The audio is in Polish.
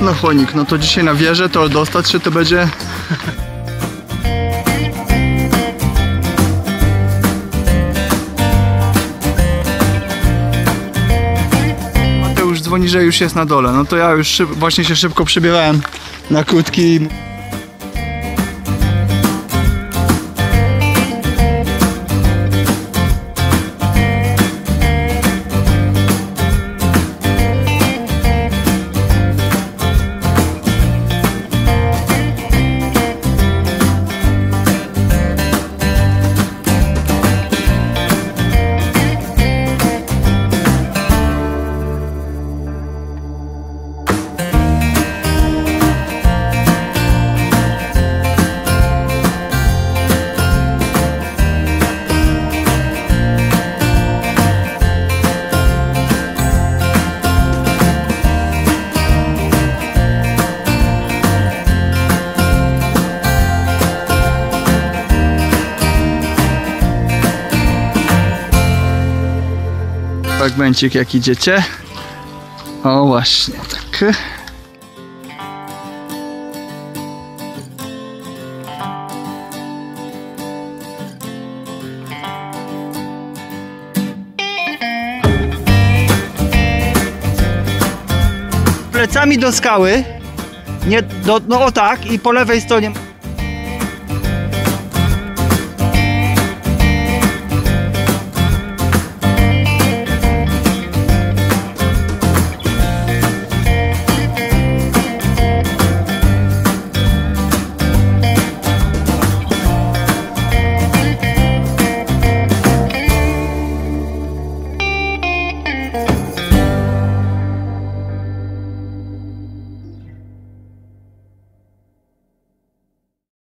No chłonik, no to dzisiaj na wieżę to dostać się to będzie... Mateusz dzwoni, że już jest na dole. No to ja już właśnie się szybko przybierałem na krótki. Fragmencik jak idziecie. O właśnie, tak. Plecami do skały. Nie, do, no o tak i po lewej stronie